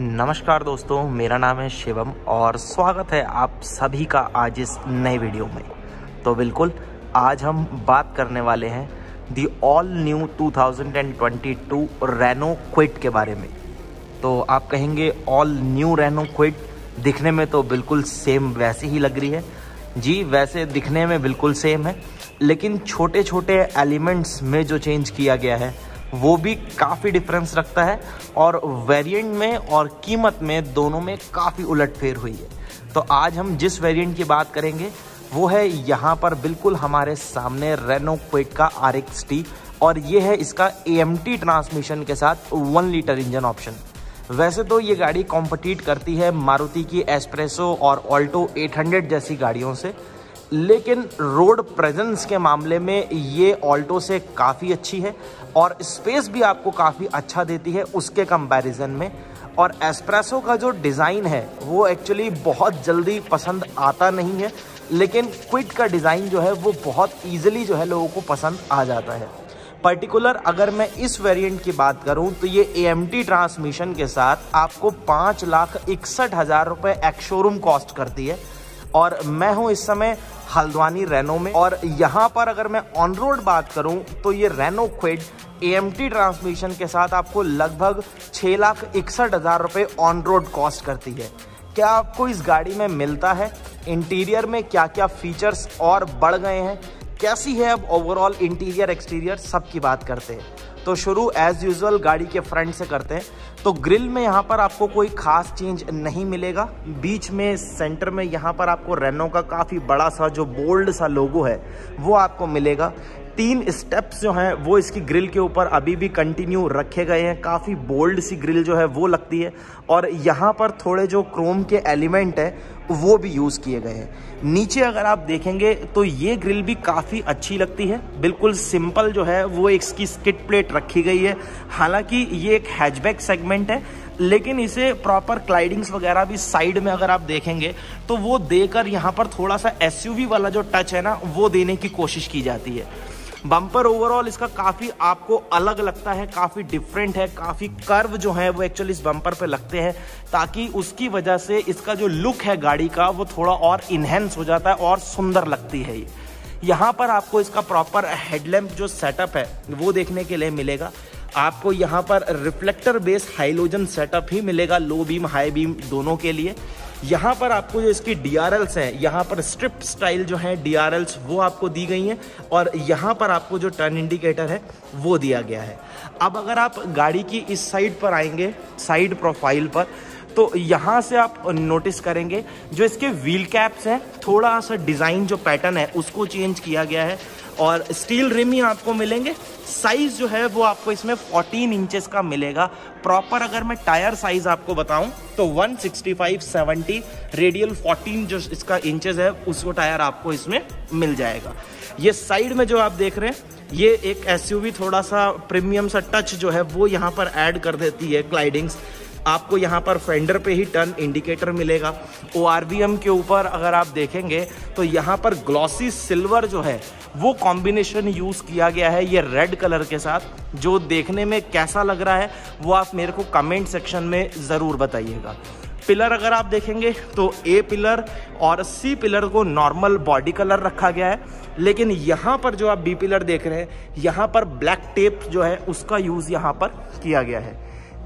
नमस्कार दोस्तों, मेरा नाम है शिवम और स्वागत है आप सभी का आज इस नए वीडियो में। तो बिल्कुल, आज हम बात करने वाले हैं the all new 2022 Renault Kwid के बारे में। तो आप कहेंगे ऑल न्यू रेनो क्विट दिखने में तो बिल्कुल सेम वैसी ही लग रही है। जी, वैसे दिखने में बिल्कुल सेम है, लेकिन छोटे छोटे एलिमेंट्स में जो चेंज किया गया है वो भी काफ़ी डिफरेंस रखता है और वेरिएंट में और कीमत में दोनों में काफ़ी उलटफेर हुई है। तो आज हम जिस वेरिएंट की बात करेंगे, वो है यहाँ पर बिल्कुल हमारे सामने रेनो क्विक का आर एक्स टी और ये है इसका ए ट्रांसमिशन के साथ वन लीटर इंजन ऑप्शन वैसे तो ये गाड़ी कॉम्पिटिट करती है मारुति की एस्प्रेसो और ऑल्टो 800 जैसी गाड़ियों से लेकिन रोड प्रेजेंस के मामले में ये ऑल्टो से काफ़ी अच्छी है और स्पेस भी आपको काफ़ी अच्छा देती है उसके कंपैरिजन में। और एस्प्रेसो का जो डिज़ाइन है, वो एक्चुअली बहुत जल्दी पसंद आता नहीं है, लेकिन क्विट का डिज़ाइन जो है, वो बहुत ईजिली जो है लोगों को पसंद आ जाता है। पर्टिकुलर अगर मैं इस वेरिएंट की बात करूँ तो ये एएमटी ट्रांसमिशन के साथ आपको पाँच लाख इकसठ हज़ार रुपये एक्स शोरूम कॉस्ट करती है। और मैं हूँ इस समय हल्द्वानी रेनो में। और यहाँ पर अगर मैं ऑन रोड बात करूँ तो ये रेनो क्विड ए ट्रांसमिशन के साथ आपको लगभग छः लाख इकसठ हज़ार रुपये ऑन रोड कॉस्ट करती है। क्या आपको इस गाड़ी में मिलता है? इंटीरियर में क्या क्या फीचर्स और बढ़ गए हैं? कैसी है अब ओवरऑल इंटीरियर एक्सटीरियर सब की बात करते हैं। तो शुरू एज यूजल गाड़ी के फ्रंट से करते हैं। तो ग्रिल में यहाँ पर आपको कोई खास चेंज नहीं मिलेगा। बीच में सेंटर में यहाँ पर आपको रेनो का काफ़ी बड़ा सा जो बोल्ड सा लोगो है, वो आपको मिलेगा। तीन स्टेप्स जो हैं, वो इसकी ग्रिल के ऊपर अभी भी कंटिन्यू रखे गए हैं। काफ़ी बोल्ड सी ग्रिल जो है, वो लगती है। और यहाँ पर थोड़े जो क्रोम के एलिमेंट हैं, वो भी यूज़ किए गए हैं। नीचे अगर आप देखेंगे तो ये ग्रिल भी काफ़ी अच्छी लगती है। बिल्कुल सिंपल जो है, वो इसकी स्किट प्लेट रखी गई है। हालाँकि ये एक हैचबैक सेगमेंट है, लेकिन इसे प्रॉपर क्लाइडिंग्स वगैरह भी साइड में अगर आप देखेंगे तो वो देकर यहाँ पर थोड़ा सा एसयूवी वाला जो टच है ना, वो देने की कोशिश की जाती है। बम्पर ओवरऑल इसका काफ़ी आपको अलग लगता है, काफ़ी डिफरेंट है, काफ़ी कर्व जो है वो एक्चुअली इस बम्पर पे लगते हैं, ताकि उसकी वजह से इसका जो लुक है गाड़ी का वो थोड़ा और इन्हेंस हो जाता है और सुंदर लगती है ये। यहाँ पर आपको इसका प्रॉपर हेडलैम्प जो सेटअप है, वो देखने के लिए मिलेगा। आपको यहाँ पर रिफ्लेक्टर बेस हाइलोजन सेटअप ही मिलेगा लो बीम हाई बीम दोनों के लिए। यहाँ पर आपको जो इसकी डी हैं, यहाँ पर स्ट्रिप स्टाइल जो है डी वो आपको दी गई हैं और यहाँ पर आपको जो टर्न इंडिकेटर है, वो दिया गया है। अब अगर आप गाड़ी की इस साइड पर आएँगे साइड प्रोफ़ाइल पर तो यहाँ से आप नोटिस करेंगे, जो इसके व्हील कैप्स हैं, थोड़ा सा डिज़ाइन जो पैटर्न है, उसको चेंज किया गया है। और स्टील रिम ही आपको मिलेंगे। साइज़ जो है, वो आपको इसमें 14 इंचेस का मिलेगा। प्रॉपर अगर मैं टायर साइज़ आपको बताऊँ तो 165 70 रेडियल 14 जो इसका इंचेस है, उसको टायर आपको इसमें मिल जाएगा। ये साइड में जो आप देख रहे हैं, ये एक एसयूवी थोड़ा सा प्रीमियम सा टच जो है, वो यहाँ पर ऐड कर देती है क्लाइडिंग्स आपको यहाँ पर फेंडर पे ही टर्न इंडिकेटर मिलेगा। ओ के ऊपर अगर आप देखेंगे तो यहाँ पर ग्लॉसी सिल्वर जो है, वो कॉम्बिनेशन यूज़ किया गया है ये रेड कलर के साथ। जो देखने में कैसा लग रहा है, वो आप मेरे को कमेंट सेक्शन में ज़रूर बताइएगा। पिलर अगर आप देखेंगे तो ए पिलर और सी पिलर को नॉर्मल बॉडी कलर रखा गया है। लेकिन यहाँ पर जो आप बी पिलर देख रहे हैं, यहाँ पर ब्लैक टेप जो है, उसका यूज़ यहाँ पर किया गया है।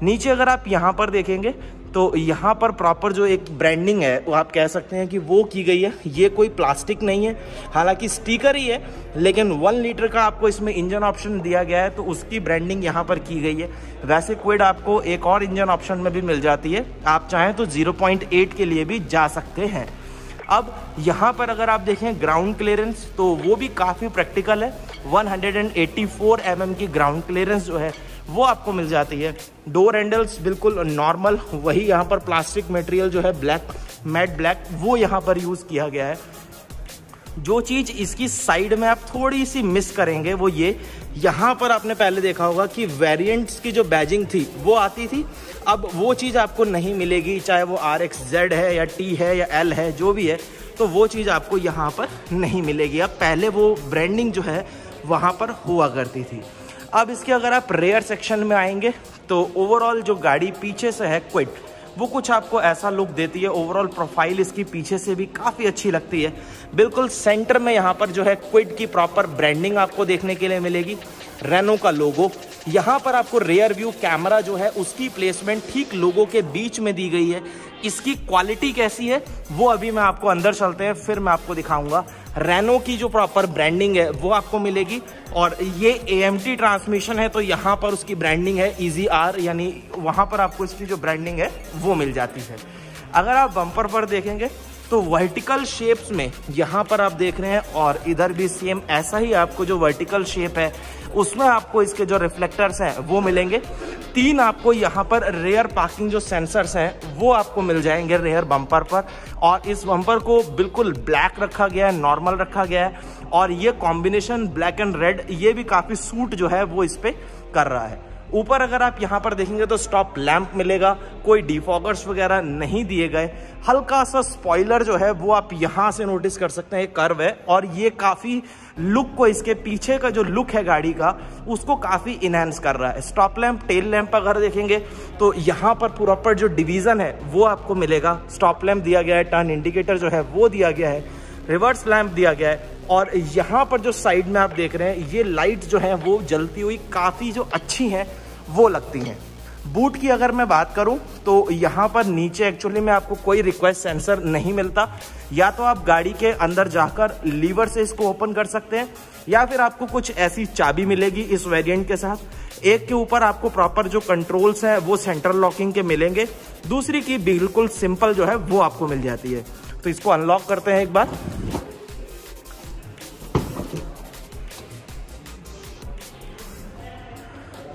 नीचे अगर आप यहाँ पर देखेंगे तो यहाँ पर प्रॉपर जो एक ब्रांडिंग है, वो आप कह सकते हैं कि वो की गई है। ये कोई प्लास्टिक नहीं है। हालाँकि स्टिकर ही है, लेकिन वन लीटर का आपको इसमें इंजन ऑप्शन दिया गया है तो उसकी ब्रांडिंग यहाँ पर की गई है। वैसे क्विड आपको एक और इंजन ऑप्शन में भी मिल जाती है। आप चाहें तो 0.8 के लिए भी जा सकते हैं। अब यहाँ पर अगर आप देखें ग्राउंड क्लियरेंस तो वो भी काफ़ी प्रैक्टिकल है। 184 mm की ग्राउंड क्लियरेंस जो है वो आपको मिल जाती है। डोर हैंडल्स बिल्कुल नॉर्मल वही यहाँ पर प्लास्टिक मटेरियल जो है ब्लैक मैट ब्लैक वो यहाँ पर यूज़ किया गया है। जो चीज़ इसकी साइड में आप थोड़ी सी मिस करेंगे, वो ये, यहाँ पर आपने पहले देखा होगा कि वेरिएंट्स की जो बैजिंग थी, वो आती थी। अब वो चीज़ आपको नहीं मिलेगी, चाहे वो आर एक्स जेड है या टी है या एल है, जो भी है तो वो चीज़ आपको यहाँ पर नहीं मिलेगी। अब पहले वो ब्रांडिंग जो है, वहाँ पर हुआ करती थी। अब इसके अगर आप रेयर सेक्शन में आएँगे तो ओवरऑल जो गाड़ी पीछे से है क्विट वो कुछ आपको ऐसा लुक देती है ओवरऑल प्रोफ़ाइल इसकी पीछे से भी काफ़ी अच्छी लगती है। बिल्कुल सेंटर में यहाँ पर जो है क्विट की प्रॉपर ब्रांडिंग आपको देखने के लिए मिलेगी। रेनो का लोगो यहाँ पर आपको रेयर व्यू कैमरा जो है, उसकी प्लेसमेंट ठीक लोगों के बीच में दी गई है। इसकी क्वालिटी कैसी है, वो अभी मैं आपको अंदर चलते हैं, फिर मैं आपको दिखाऊँगा। रेनो की जो प्रॉपर ब्रांडिंग है, वो आपको मिलेगी। और ये ए ट्रांसमिशन है तो यहाँ पर उसकी ब्रांडिंग है इजी आर यानी वहाँ पर आपको इसकी जो ब्रांडिंग है, वो मिल जाती है। अगर आप बम्पर पर देखेंगे तो वर्टिकल शेप्स में यहाँ पर आप देख रहे हैं और इधर भी सेम ऐसा ही आपको जो वर्टिकल शेप है, उसमें आपको इसके जो रिफ्लेक्टर्स हैं, वो मिलेंगे। तीन आपको यहाँ पर रेयर पार्किंग जो सेंसर्स हैं, वो आपको मिल जाएँगे रेयर बम्पर पर। और इस बम्पर को बिल्कुल ब्लैक रखा गया है नॉर्मल रखा गया है। और ये कॉम्बिनेशन ब्लैक एंड रेड ये भी काफ़ी सूट जो है, वो इस पर कर रहा है। ऊपर अगर आप यहाँ पर देखेंगे तो स्टॉप लैंप मिलेगा, कोई डिफॉगर्स वगैरह नहीं दिए गए। हल्का सा स्पॉइलर जो है, वो आप यहाँ से नोटिस कर सकते हैं कर्व है, और ये काफ़ी लुक को इसके पीछे का जो लुक है गाड़ी का, उसको काफ़ी इनहेंस कर रहा है। स्टॉप लैंप टेल लैंप अगर देखेंगे तो यहाँ पर प्रॉपर जो डिवीज़न है, वो आपको मिलेगा। स्टॉप लैंप दिया गया है टर्न इंडिकेटर जो है, वो दिया गया है। रिवर्स लैंप दिया गया है। और यहाँ पर जो साइड में आप देख रहे हैं, ये लाइट जो है, वो जलती हुई काफ़ी जो अच्छी हैं, वो लगती हैं। बूट की अगर मैं बात करूँ तो यहाँ पर नीचे एक्चुअली में आपको कोई रिक्वेस्ट सेंसर नहीं मिलता। या तो आप गाड़ी के अंदर जाकर लीवर से इसको ओपन कर सकते हैं, या फिर आपको कुछ ऐसी चाबी मिलेगी इस वेरिएंट के साथ। एक के ऊपर आपको प्रॉपर जो कंट्रोल्स हैं, वो सेंट्रल लॉकिंग के मिलेंगे। दूसरी की बिल्कुल सिंपल जो है, वो आपको मिल जाती है। तो इसको अनलॉक करते हैं एक बार।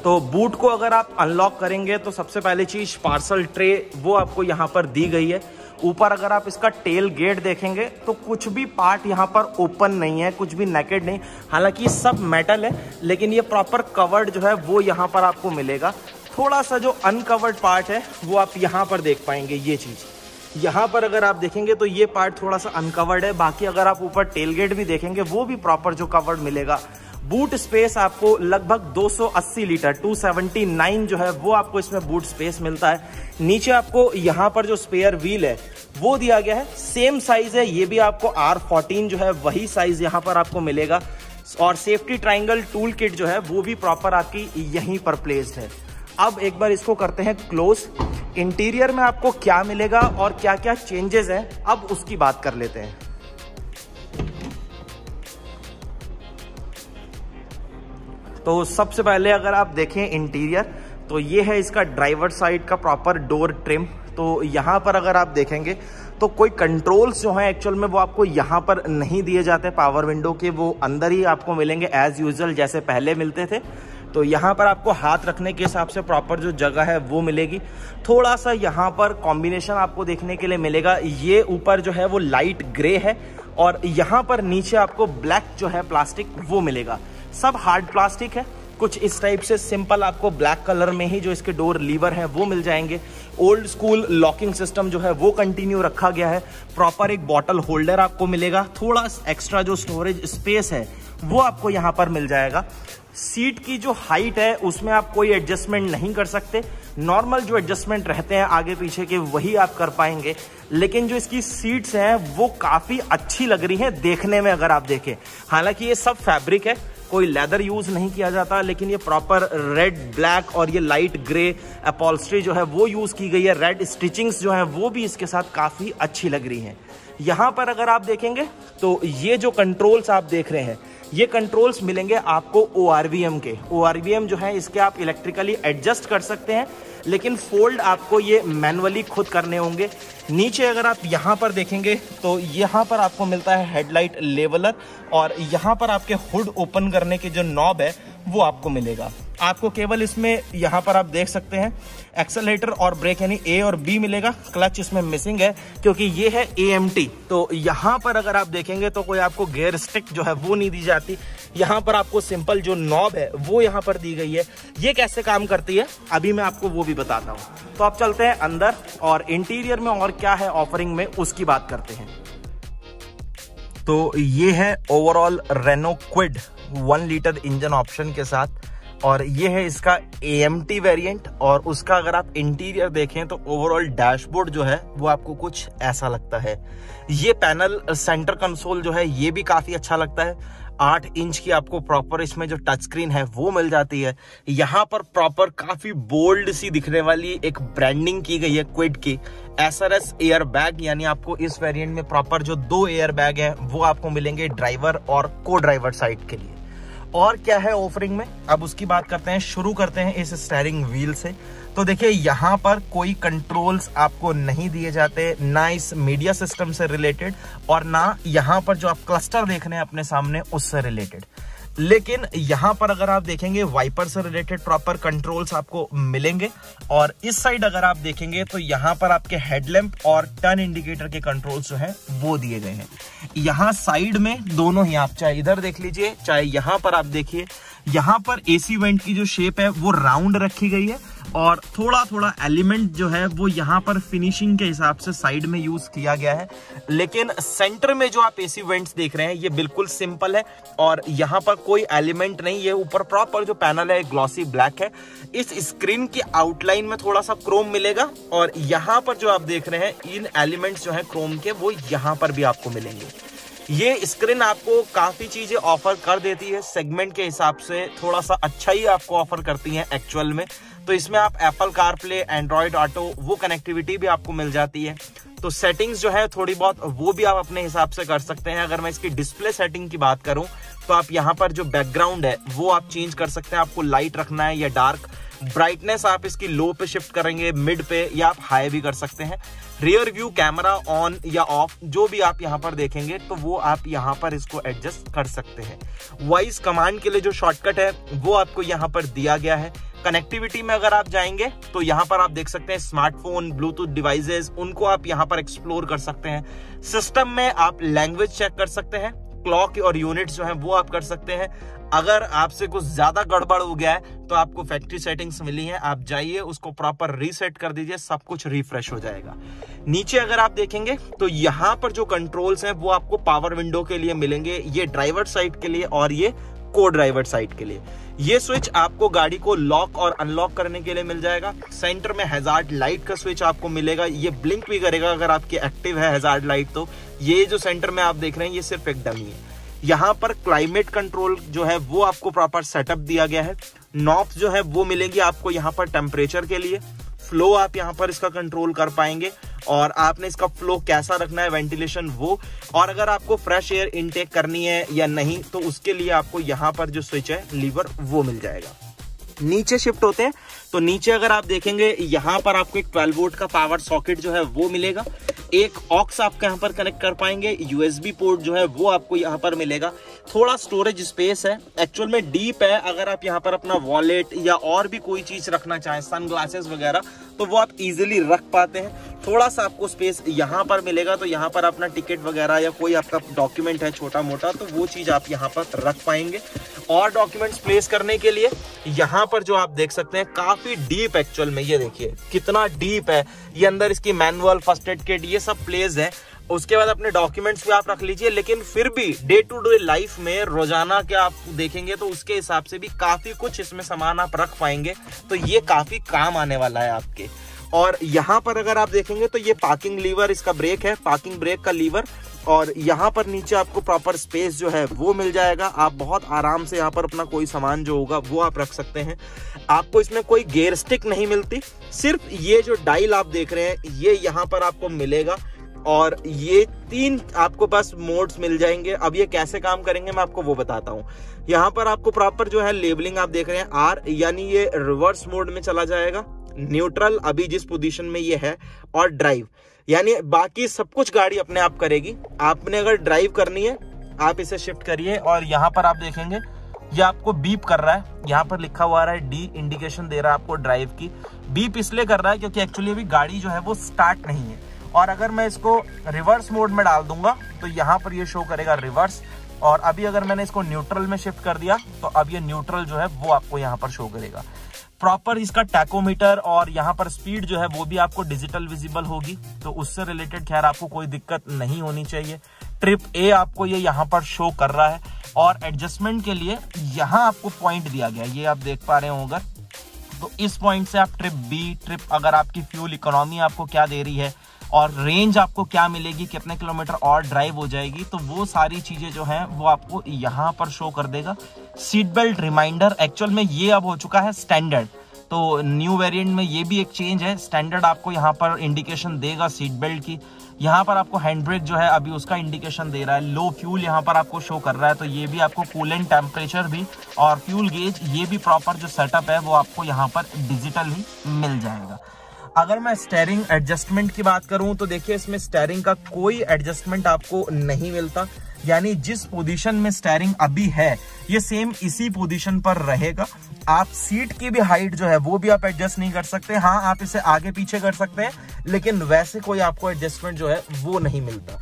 तो बूट को अगर आप अनलॉक करेंगे तो सबसे पहली चीज़ पार्सल ट्रे वो आपको यहाँ पर दी गई है। ऊपर अगर आप इसका टेल गेट देखेंगे तो कुछ भी पार्ट यहाँ पर ओपन नहीं है, कुछ भी नेकेड नहीं। हालाँकि सब मेटल है, लेकिन ये प्रॉपर कवर्ड जो है, वो यहाँ पर आपको मिलेगा। थोड़ा सा जो अनकवर्ड पार्ट है, वो आप यहाँ पर देख पाएँगे ये चीज़। यहाँ पर अगर आप देखेंगे तो ये पार्ट थोड़ा सा अनकवर्ड है। बाकी अगर आप ऊपर टेल गेट भी देखेंगे, वो भी प्रॉपर जो कवर्ड मिलेगा। बूट स्पेस आपको लगभग 280 लीटर 279 जो है, वो आपको इसमें बूट स्पेस मिलता है। नीचे आपको यहाँ पर जो स्पेयर व्हील है, वो दिया गया है। सेम साइज़ है, ये भी आपको आर फोर्टीन जो है, वही साइज़ यहाँ पर आपको मिलेगा। और सेफ्टी ट्राइंगल टूल किट जो है, वो भी प्रॉपर आपकी यहीं पर प्लेस्ड है। अब एक बार इसको करते हैं क्लोज। इंटीरियर में आपको क्या मिलेगा और क्या क्या चेंजेस हैं, अब उसकी बात कर लेते हैं। तो सबसे पहले अगर आप देखें इंटीरियर तो ये है इसका ड्राइवर साइड का प्रॉपर डोर ट्रिम तो यहाँ पर अगर आप देखेंगे तो कोई कंट्रोल्स जो हैं एक्चुअल में वो आपको यहाँ पर नहीं दिए जाते। पावर विंडो के वो अंदर ही आपको मिलेंगे एज यूजल जैसे पहले मिलते थे। तो यहाँ पर आपको हाथ रखने के हिसाब से प्रॉपर जो जगह है वो मिलेगी। थोड़ा सा यहाँ पर कॉम्बिनेशन आपको देखने के लिए मिलेगा। ये ऊपर जो है वो लाइट ग्रे है और यहाँ पर नीचे आपको ब्लैक जो है प्लास्टिक वो मिलेगा। सब हार्ड प्लास्टिक है। कुछ इस टाइप से सिंपल आपको ब्लैक कलर में ही जो इसके डोर लीवर है, वो मिल जाएँगे। ओल्ड स्कूल लॉकिंग सिस्टम जो है, वो कंटिन्यू रखा गया है। प्रॉपर एक बॉटल होल्डर आपको मिलेगा। थोड़ा एक्स्ट्रा जो स्टोरेज स्पेस है, वो आपको यहाँ पर मिल जाएगा। सीट की जो हाइट है, उसमें आप कोई एडजस्टमेंट नहीं कर सकते। नॉर्मल जो एडजस्टमेंट रहते हैं, आगे पीछे के, वही आप कर पाएँगे। लेकिन जो इसकी सीट्स हैं, वो काफ़ी अच्छी लग रही हैं देखने में, अगर आप देखें। हालाँकि ये सब फैब्रिक है कोई लेदर यूज़ नहीं किया जाता, लेकिन ये प्रॉपर रेड, ब्लैक और ये लाइट ग्रे अपॉल्स्ट्री जो है वो यूज़ की गई है। रेड स्टिचिंग्स जो है वो भी इसके साथ काफ़ी अच्छी लग रही हैं। यहाँ पर अगर आप देखेंगे तो ये जो कंट्रोल्स आप देख रहे हैं, ये कंट्रोल्स मिलेंगे आपको ओ के। ओआरवीएम जो है, इसके आप इलेक्ट्रिकली एडजस्ट कर सकते हैं। लेकिन फोल्ड आपको ये मैनुअली खुद करने होंगे। नीचे अगर आप यहाँ पर देखेंगे तो यहाँ पर आपको मिलता है हेडलाइट लेवलर, और यहाँ पर आपके हुड ओपन करने के जो नॉब है, वो आपको मिलेगा। आपको केवल इसमें यहाँ पर आप देख सकते हैं एक्सेलेटर और ब्रेक, यानी ए और बी मिलेगा। क्लच इसमें मिसिंग है, क्योंकि ये है ए तो यहाँ पर अगर आप देखेंगे तो कोई आपको गेयर स्टिक जो है वो नहीं दी जाती। यहाँ पर आपको सिंपल जो नॉब है, वो यहाँ पर दी गई है। ये कैसे काम करती है, अभी मैं आपको वो भी बताता हूँ। तो आप चलते हैं अंदर, और इंटीरियर में और क्या है ऑफरिंग में, उसकी बात करते हैं। तो ये है overall Renault Kwid one litre engine option के साथ। और ये है इसका AMT वेरिएंट और उसका अगर आप इंटीरियर देखें तो ओवरऑल डैशबोर्ड जो है, वो आपको कुछ ऐसा लगता है। ये पैनल सेंटर कंसोल जो है, ये भी काफ़ी अच्छा लगता है। आठ इंच की आपको प्रॉपर इसमें जो टच स्क्रीन है, वो मिल जाती है। यहाँ पर प्रॉपर काफ़ी बोल्ड सी दिखने वाली एक ब्रांडिंग की गई है क्विड की। S R S air bag यानी आपको इस वेरिएंट में प्रॉपर जो दो एयर बैग है, वो आपको मिलेंगे ड्राइवर और को ड्राइवर साइड के लिए। और क्या है ऑफरिंग में? अब उसकी बात करते हैं, शुरू करते हैं इस स्टेयरिंग व्हील से। तो देखिए, यहाँ पर कोई कंट्रोल्स आपको नहीं दिए जाते, ना इस मीडिया सिस्टम से रिलेटेड और ना यहाँ पर जो आप क्लस्टर देख रहे हैं अपने सामने, उससे रिलेटेड लेकिन यहाँ पर अगर आप देखेंगे वाइपर से रिलेटेड प्रॉपर कंट्रोल्स आपको मिलेंगे और इस साइड अगर आप देखेंगे तो यहाँ पर आपके हेडलैम्प और टर्न इंडिकेटर के कंट्रोल्स जो है, वो दिए गए हैं। यहाँ साइड में दोनों ही आप चाहे इधर देख लीजिए, चाहे यहाँ पर आप देखिए, यहाँ पर एसी वेंट की जो शेप है, वो राउंड रखी गई है। और थोड़ा थोड़ा एलिमेंट जो है वो यहाँ पर फिनिशिंग के हिसाब से साइड में यूज़ किया गया है। लेकिन सेंटर में जो आप एसी वेंट्स देख रहे हैं, ये बिल्कुल सिंपल है और यहाँ पर कोई एलिमेंट नहीं है ऊपर प्रॉपर जो पैनल है ग्लॉसी ब्लैक है। इस स्क्रीन की आउटलाइन में थोड़ा सा क्रोम मिलेगा और यहाँ पर जो आप देख रहे हैं, इन एलिमेंट्स जो है क्रोम के, वो यहाँ पर भी आपको मिलेंगे। ये स्क्रीन आपको काफ़ी चीज़ें ऑफ़र कर देती है। सेगमेंट के हिसाब से थोड़ा सा अच्छा ही आपको ऑफ़र करती है एक्चुअल में। तो इसमें आप Apple car play android auto वो कनेक्टिविटी भी आपको मिल जाती है। तो सेटिंग्स जो है, थोड़ी बहुत, वो भी आप अपने हिसाब से कर सकते हैं। अगर मैं इसकी डिस्प्ले सेटिंग की बात करूँ तो आप यहाँ पर जो बैकग्राउंड है, वो आप चेंज कर सकते हैं। आपको लाइट रखना है या डार्क ब्राइटनेस आप इसकी लो पे शिफ्ट करेंगे मिड पे, या आप हाई भी कर सकते हैं। रियर व्यू कैमरा ऑन या ऑफ़ जो भी आप यहाँ पर देखेंगे तो वो आप यहाँ पर इसको एडजस्ट कर सकते हैं। वॉइस कमांड के लिए जो शॉर्टकट है, वो आपको यहाँ पर दिया गया है। कनेक्टिविटी में अगर आप जाएँगे तो यहाँ पर आप देख सकते हैं स्मार्टफ़ोन, ब्लूटूथ डिवाइसेस, उनको आप यहाँ पर एक्सप्लोर कर सकते हैं। सिस्टम में आप लैंग्वेज चेक कर सकते हैं क्लॉक और यूनिट्स जो है वो आप कर सकते हैं। अगर आपसे कुछ ज़्यादा गड़बड़ हो गया है तो आपको फैक्ट्री सेटिंग्स मिली है, आप जाइए, उसको प्रॉपर रीसेट कर दीजिए, सब कुछ रिफ्रेश हो जाएगा। नीचे अगर आप देखेंगे तो यहाँ पर जो कंट्रोल्स हैं, वो आपको पावर विंडो के लिए मिलेंगे, ये ड्राइवर साइड के लिए, और ये को ड्राइवर साइड के लिए। ये स्विच आपको गाड़ी को लॉक और अनलॉक करने के लिए मिल जाएगा। सेंटर में हेजार्ड लाइट का स्विच आपको मिलेगा। ये ब्लिंक भी करेगा अगर आपकी एक्टिव है हेजार्ड लाइट तो। ये जो सेंटर में आप देख रहे हैं, ये सिर्फ़ एक डमी है। यहाँ पर क्लाइमेट कंट्रोल जो है, वो आपको प्रॉपर सेटअप दिया गया है। नॉब्स जो है, वो मिलेंगी आपको यहाँ पर टेम्परेचर के लिए। फ्लो आप यहाँ पर इसका कंट्रोल कर पाएँगे और आपने इसका फ्लो कैसा रखना है वेंटिलेशन वो। और अगर आपको फ्रेश एयर इनटेक करनी है या नहीं तो उसके लिए आपको यहाँ पर जो स्विच है लीवर वो मिल जाएगा। नीचे शिफ्ट होते हैं तो नीचे अगर आप देखेंगे, यहाँ पर आपको एक 12 वोल्ट का पावर सॉकेट जो है, वो मिलेगा। एक ऑक्स आपके यहाँ पर कनेक्ट कर पाएँगे यूएसबी पोर्ट जो है, वो आपको यहाँ पर मिलेगा। थोड़ा स्टोरेज स्पेस है। एक्चुअल में डीप है। अगर आप यहाँ पर अपना वॉलेट या और भी कोई चीज़ रखना चाहें सन ग्लासेस वगैरह तो वो आप इजिली रख पाते हैं। थोड़ा सा आपको स्पेस यहाँ पर मिलेगा तो यहाँ पर अपना टिकट वगैरह या कोई आपका डॉक्यूमेंट है छोटा मोटा तो वो चीज़ आप यहाँ पर रख पाएँगे। और डॉक्यूमेंट्स प्लेस करने के लिए, यहाँ पर जो आप देख सकते हैं, काफ़ी डीप एक्चुअल में, ये देखिए, कितना डीप है। ये अंदर इसकी मैनुअल फ़र्स्ट एड किट ये सब प्लेस है। उसके बाद अपने डॉक्यूमेंट्स भी आप रख लीजिए, लेकिन फिर भी डे टू डे लाइफ में रोज़ाना के आप देखेंगे तो उसके हिसाब से भी काफ़ी कुछ इसमें सामान आप रख पाएँगे। तो ये काफ़ी काम आने वाला है आपके। और यहाँ पर अगर आप देखेंगे तो ये पार्किंग लीवर इसका ब्रेक है पार्किंग ब्रेक का लीवर और यहाँ पर नीचे आपको प्रॉपर स्पेस जो है वो मिल जाएगा। आप बहुत आराम से यहाँ पर अपना कोई सामान जो होगा वो आप रख सकते हैं। आपको इसमें कोई गेयर स्टिक नहीं मिलती। सिर्फ़ ये जो डाइल आप देख रहे हैं, ये यहाँ पर आपको मिलेगा। और ये तीन आपको पास मोड्स मिल जाएँगे। अब ये कैसे काम करेंगे मैं आपको वो बताता हूँ। यहाँ पर आपको प्रॉपर जो है लेबलिंग आप देख रहे हैं। आर यानी ये रिवर्स मोड में चला जाएगा। न्यूट्रल अभी जिस पोजीशन में ये है और ड्राइव यानी बाकी सब कुछ गाड़ी अपने आप करेगी। आपने अगर ड्राइव करनी है, आप इसे शिफ्ट करिए और यहाँ पर आप देखेंगे, ये आपको बीप कर रहा है। यहाँ पर लिखा हुआ रहा है डी इंडिकेशन दे रहा है आपको ड्राइव की। बीप इसलिए कर रहा है क्योंकि एक्चुअली अभी गाड़ी जो है वो स्टार्ट नहीं है। और अगर मैं इसको रिवर्स मोड में डाल दूँगा तो यहाँ पर ये शो करेगा रिवर्स और अभी अगर मैंने इसको न्यूट्रल में शिफ्ट कर दिया तो अब ये न्यूट्रल जो है, वो आपको यहाँ पर शो करेगा। प्रॉपर इसका टैकोमीटर और यहाँ पर स्पीड जो है, वो भी आपको डिजिटल विजिबल होगी। तो उससे रिलेटेड खैर आपको कोई दिक्कत नहीं होनी चाहिए। ट्रिप ए आपको ये यहाँ पर शो कर रहा है। और एडजस्टमेंट के लिए यहाँ आपको पॉइंट दिया गया ये आप देख पा रहे हो अगर तो इस पॉइंट से आप ट्रिप बी ट्रिप अगर आपकी फ्यूल इकोनॉमी आपको क्या दे रही है और रेंज आपको क्या मिलेगी, कितने किलोमीटर और ड्राइव हो जाएगी तो वो सारी चीज़ें जो हैं, वो आपको यहाँ पर शो कर देगा। सीट बेल्ट रिमाइंडर एक्चुअल में ये अब हो चुका है स्टैंडर्ड तो न्यू वेरिएंट में ये भी एक चेंज है स्टैंडर्ड आपको यहाँ पर इंडिकेशन देगा सीट बेल्ट की। यहाँ पर आपको हैंड ब्रेक जो है, अभी उसका इंडिकेशन दे रहा है। लो फ्यूल यहाँ पर आपको शो कर रहा है तो ये भी आपको कूलेंट टेम्परेचर भी और फ्यूल गेज ये भी प्रॉपर जो सेटअप है, वो आपको यहाँ पर डिजिटल ही मिल जाएगा। अगर मैं स्टेयरिंग एडजस्टमेंट की बात करूँ तो देखिए इसमें स्टेयरिंग का कोई एडजस्टमेंट आपको नहीं मिलता। यानी जिस पोजीशन में स्टेयरिंग अभी है, ये सेम इसी पोजीशन पर रहेगा। आप सीट की भी हाइट जो है, वो भी आप एडजस्ट नहीं कर सकते। हाँ आप इसे आगे पीछे कर सकते हैं, लेकिन वैसे कोई आपको एडजस्टमेंट जो है, वो नहीं मिलता।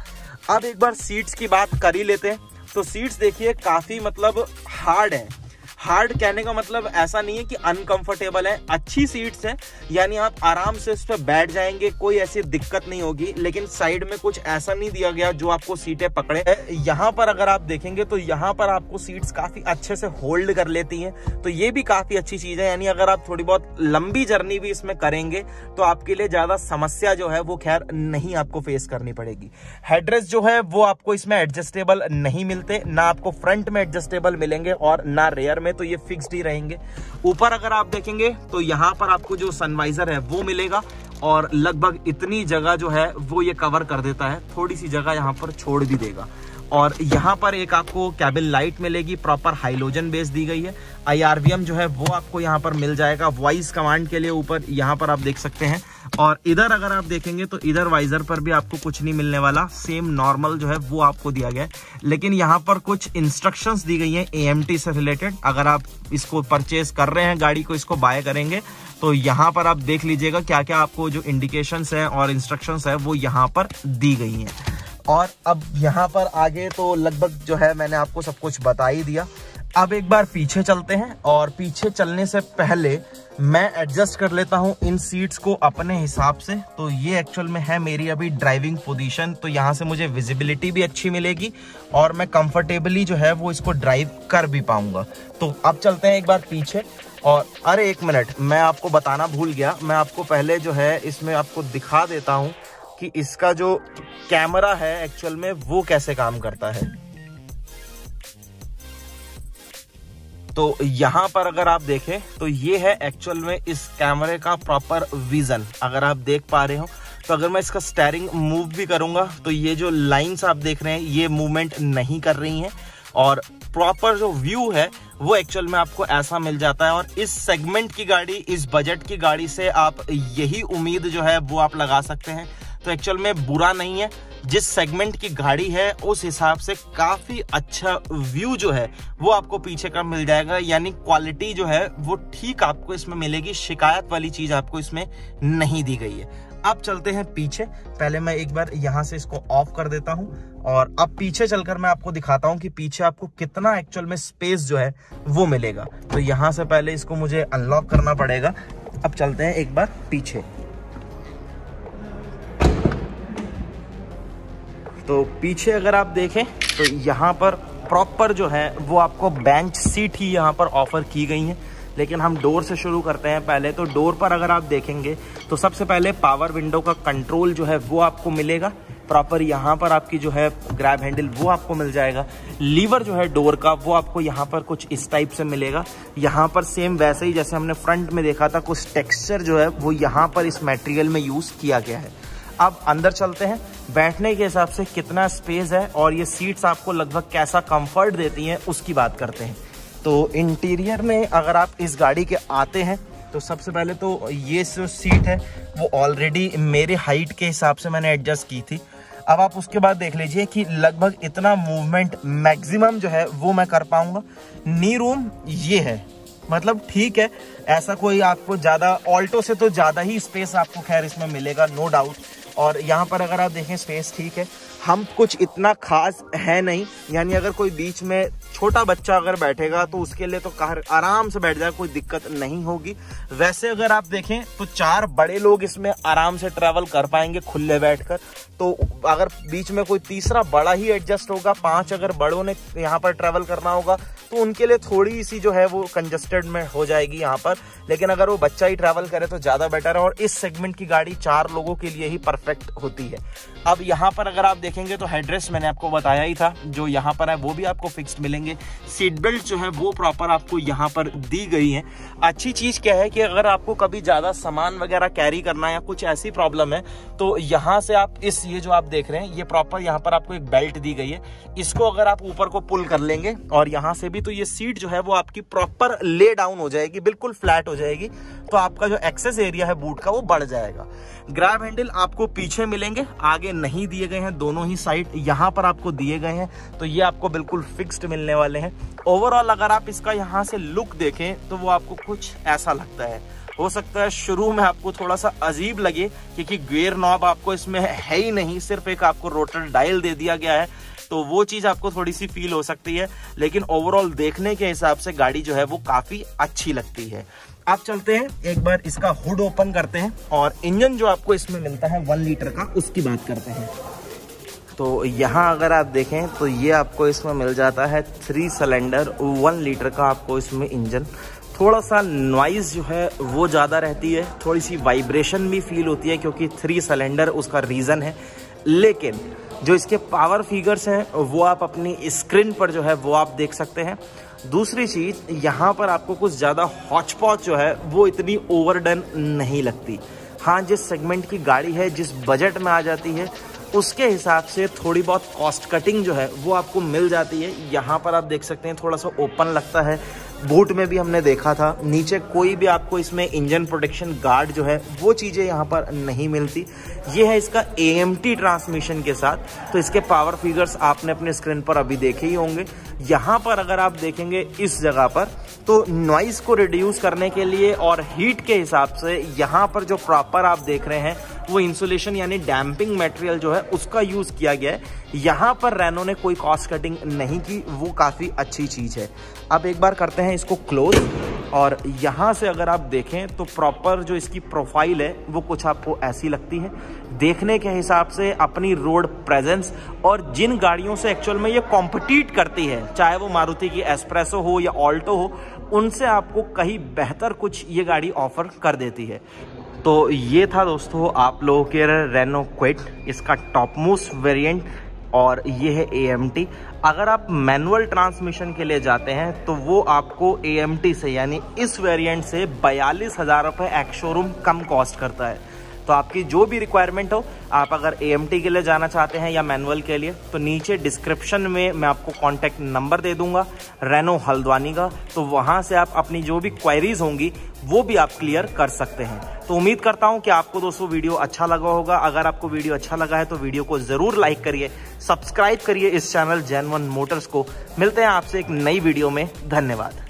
अब एक बार सीट्स की बात कर ही लेते हैं। तो सीट्स देखिए, काफ़ी मतलब हार्ड है। हार्ड कहने का मतलब ऐसा नहीं है कि अनकंफर्टेबल है, अच्छी सीट्स है, यानी आप आराम से इस पर बैठ जाएँगे, कोई ऐसी दिक्कत नहीं होगी, लेकिन साइड में कुछ ऐसा नहीं दिया गया जो आपको सीटें पकड़े। यहाँ पर अगर आप देखेंगे तो यहाँ पर आपको सीट्स काफ़ी अच्छे से होल्ड कर लेती हैं तो ये भी काफ़ी अच्छी चीज़ है, यानी अगर आप थोड़ी बहुत लंबी जर्नी भी इसमें करेंगे तो आपके लिए ज़्यादा समस्या जो है वो खैर नहीं आपको फेस करनी पड़ेगी। हेडरेस जो है वो आपको इसमें एडजस्टेबल नहीं मिलते, ना आपको फ्रंट में एडजस्टेबल मिलेंगे और ना रेयर में में तो ये फिक्स्ड ही रहेंगे। ऊपर अगर आप देखेंगे तो यहाँ पर आपको जो सनवाइजर है, वो मिलेगा और लगभग इतनी जगह जो है, वो ये कवर कर देता है। थोड़ी सी जगह यहाँ पर छोड़ भी देगा। और यहाँ पर एक आपको कैबिन लाइट मिलेगी प्रॉपर हाइलोजन बेस दी गई है। आईआरवीएम जो है, वो आपको यहाँ पर मिल जाएगा वॉइस कमांड के लिए ऊपर, यहाँ पर आप देख सकते हैं। और इधर अगर आप देखेंगे तो इधर वाइजर पर भी आपको कुछ नहीं मिलने वाला सेम नॉर्मल जो है, वो आपको दिया गया है। लेकिन यहाँ पर कुछ इंस्ट्रक्शंस दी गई हैं एएमटी से रिलेटेड अगर आप इसको परचेज कर रहे हैं, गाड़ी को इसको बाय करेंगे तो यहाँ पर आप देख लीजिएगा क्या क्या आपको जो इंडिकेशन है और इंस्ट्रक्शन है, वो यहाँ पर दी गई हैं। और अब यहाँ पर आगे तो लगभग जो है मैंने आपको सब कुछ बता ही दिया। अब एक बार पीछे चलते हैं और पीछे चलने से पहले मैं एडजस्ट कर लेता हूँ इन सीट्स को अपने हिसाब से। तो ये एक्चुअल में है मेरी अभी ड्राइविंग पोजीशन तो यहाँ से मुझे विजिबिलिटी भी अच्छी मिलेगी और मैं कंफर्टेबली जो है वो इसको ड्राइव कर भी पाऊँगा। तो अब चलते हैं एक बार पीछे और अरे एक मिनट मैं आपको बताना भूल गया। मैं आपको पहले जो है इसमें आपको दिखा देता हूँ कि इसका जो कैमरा है एक्चुअल में, वो कैसे काम करता है। तो यहाँ पर अगर आप देखें तो ये है एक्चुअल में इस कैमरे का प्रॉपर विजन। अगर आप देख पा रहे हो तो अगर मैं इसका स्टेयरिंग मूव भी करूँगा तो ये जो लाइंस आप देख रहे हैं, ये मूवमेंट नहीं कर रही हैं। और प्रॉपर जो व्यू है, वो एक्चुअल में आपको ऐसा मिल जाता है। और इस सेगमेंट की गाड़ी, इस बजट की गाड़ी से आप यही उम्मीद जो है, वो आप लगा सकते हैं। तो एक्चुअल में बुरा नहीं है। जिस सेगमेंट की गाड़ी है, उस हिसाब से काफ़ी अच्छा व्यू जो है, वो आपको पीछे का मिल जाएगा। यानी क्वालिटी जो है, वो ठीक आपको इसमें मिलेगी। शिकायत वाली चीज़ आपको इसमें नहीं दी गई है। अब चलते हैं पीछे। पहले मैं एक बार यहाँ से इसको ऑफ़ कर देता हूँ। और अब पीछे चलकर मैं आपको दिखाता हूँ कि पीछे आपको कितना एक्चुअल में स्पेस जो है, वो मिलेगा। तो यहाँ से पहले इसको मुझे अनलॉक करना पड़ेगा। अब चलते हैं एक बार पीछे। तो पीछे अगर आप देखें तो यहाँ पर प्रॉपर जो है, वो आपको बेंच सीट ही यहाँ पर ऑफ़र की गई है। लेकिन हम डोर से शुरू करते हैं पहले। तो डोर पर अगर आप देखेंगे तो सबसे पहले पावर विंडो का कंट्रोल जो है, वो आपको मिलेगा। प्रॉपर यहाँ पर आपकी जो है ग्रैब हैंडल वो आपको मिल जाएगा। लीवर जो है डोर का, वो आपको यहाँ पर कुछ इस टाइप से मिलेगा। यहाँ पर सेम वैसे ही जैसे हमने फ्रंट में देखा था, कुछ टेक्सचर जो है, वो यहाँ पर इस मटेरियल में यूज़ किया गया है। अब अंदर चलते हैं। बैठने के हिसाब से कितना स्पेस है और ये सीट्स आपको लगभग कैसा कंफर्ट देती हैं, उसकी बात करते हैं। तो इंटीरियर में अगर आप इस गाड़ी के आते हैं तो सबसे पहले तो ये जो सीट है, वो ऑलरेडी मेरे हाइट के हिसाब से मैंने एडजस्ट की थी। अब आप उसके बाद देख लीजिए कि लगभग इतना मूवमेंट मैक्सिमम जो है, वो मैं कर पाऊँगा। नी रूम ये है। मतलब ठीक है, ऐसा कोई आपको ज़्यादा ऑल्टो से तो ज़्यादा ही स्पेस आपको खैर इसमें मिलेगा नो डाउट और यहाँ पर अगर आप देखें स्पेस ठीक है, हम कुछ इतना खास है नहीं, यानी अगर कोई बीच में छोटा बच्चा अगर बैठेगा तो उसके लिए तो कार आराम से बैठ जाए, कोई दिक्कत नहीं होगी। वैसे अगर आप देखें तो चार बड़े लोग इसमें आराम से ट्रेवल कर पाएँगे खुले बैठकर। तो अगर बीच में कोई तीसरा बड़ा ही एडजस्ट होगा, पाँच अगर बड़ों ने यहाँ पर ट्रेवल करना होगा तो उनके लिए थोड़ी सी जो है वो कंजस्टेड में हो जाएगी यहाँ पर। लेकिन अगर वो बच्चा ही ट्रैवल करे तो ज़्यादा बेटर है और इस सेगमेंट की गाड़ी चार लोगों के लिए ही परफेक्ट होती है। अब यहाँ पर अगर आप देखेंगे तो हेडरेस्ट मैंने आपको बताया ही था, जो यहाँ पर है, वो भी आपको फिक्स्ड मिलेंगे। सीट बेल्ट जो है, वो प्रॉपर आपको यहाँ पर दी गई है। अच्छी चीज़ क्या है कि अगर आपको कभी ज़्यादा सामान वगैरह कैरी करना या कुछ ऐसी प्रॉब्लम है तो यहाँ से आप इस, ये जो आप देख रहे हैं, ये प्रॉपर यहाँ पर आपको एक बेल्ट दी गई है। इसको अगर आप ऊपर को पुल कर लेंगे, और यहाँ से भी तो ये सीट जो है, वो आपकी प्रॉपर ले डाउन हो जाएगी, बिल्कुल फ्लैट हो जाएगी। तो आपका जो एक्सेस एरिया है बूट का वो बढ़ जाएगा। ग्रैब हैंडल आपको पीछे मिलेंगे, आगे नहीं दिए गए हैं, दोनों ही साइड यहाँ पर आपको दिए गए हैं तो ये आपको बिल्कुल फिक्स्ड मिलने वाले हैं। ओवरऑल अगर आप इसका यहाँ से लुक देखें तो वो आपको कुछ ऐसा लगता है। हो सकता है शुरू में आपको थोड़ा सा अजीब लगे, क्योंकि गेयर नॉब आपको इसमें है ही नहीं, सिर्फ़ एक आपको रोटर डायल दे दिया गया है तो वो चीज़ आपको थोड़ी सी फील हो सकती है, लेकिन ओवरऑल देखने के हिसाब से गाड़ी जो है वो काफ़ी अच्छी लगती है। आप चलते हैं, एक बार इसका हुड ओपन करते हैं और इंजन जो आपको इसमें मिलता है वन लीटर का, उसकी बात करते हैं। तो यहाँ अगर आप देखें तो ये आपको इसमें मिल जाता है थ्री सिलेंडर वन लीटर का आपको इसमें इंजन। थोड़ा सा नॉइज़ जो है, वो ज़्यादा रहती है। थोड़ी सी वाइब्रेशन भी फील होती है, क्योंकि थ्री सिलेंडर उसका रीज़न है। लेकिन जो इसके पावर फिगर्स हैं, वो आप अपनी स्क्रीन पर जो है, वो आप देख सकते हैं। दूसरी चीज़, यहाँ पर आपको कुछ ज़्यादा हॉचपॉच जो है, वो इतनी ओवरडन नहीं लगती। हाँ जिस सेगमेंट की गाड़ी है, जिस बजट में आ जाती है, उसके हिसाब से थोड़ी बहुत कॉस्ट कटिंग जो है, वो आपको मिल जाती है। यहाँ पर आप देख सकते हैं, थोड़ा सा ओपन लगता है। बूट में भी हमने देखा था। नीचे कोई भी आपको इसमें इंजन प्रोटेक्शन गार्ड जो है, वो चीज़ें यहाँ पर नहीं मिलती। ये है इसका ए ट्रांसमिशन के साथ। तो इसके पावर फिगर्स आपने अपने स्क्रीन पर अभी देखे ही होंगे। यहाँ पर अगर आप देखेंगे इस जगह पर तो नॉइस को रिड्यूस करने के लिए और हीट के हिसाब से यहाँ पर जो प्रॉपर आप देख रहे हैं वो इंसुलेशन यानी डैम्पिंग मटेरियल जो है, उसका यूज़ किया गया है। यहाँ पर रैनो ने कोई कॉस्ट कटिंग नहीं की, वो काफ़ी अच्छी चीज़ है। अब एक बार करते हैं इसको क्लोज और यहाँ से अगर आप देखें तो प्रॉपर जो इसकी प्रोफ़ाइल है, वो कुछ आपको ऐसी लगती है। देखने के हिसाब से अपनी रोड प्रेजेंस और जिन गाड़ियों से एक्चुअल में ये कॉम्पिटिट करती है, चाहे वो मारुति की एस्प्रेसो हो या ऑल्टो हो, उनसे आपको कहीं बेहतर कुछ ये गाड़ी ऑफ़र कर देती है। तो ये था दोस्तों आप लोगों के रेनो क्विट इसका टॉप मोस्ट वेरियंट और ये है ए अगर आप मैनुअल ट्रांसमिशन के लिए जाते हैं तो वो आपको ए से, यानी इस वेरिएंट से बयालीस हज़ार रुपये एक्शोरूम कम कॉस्ट करता है। तो आपकी जो भी रिक्वायरमेंट हो, आप अगर ए के लिए जाना चाहते हैं या मैनुअल के लिए तो नीचे डिस्क्रिप्शन में मैं आपको कॉन्टैक्ट नंबर दे दूँगा रेनो हल्द्वानी का। तो वहाँ से आप अपनी जो भी क्वायरीज होंगी, वो भी आप क्लियर कर सकते हैं। तो उम्मीद करता हूँ कि आपको दोस्तों वीडियो अच्छा लगा होगा। अगर आपको वीडियो अच्छा लगा है तो वीडियो को ज़रूर लाइक करिए सब्सक्राइब करिए इस चैनल जैनवन मोटर्स को। मिलते हैं आपसे एक नई वीडियो में। धन्यवाद।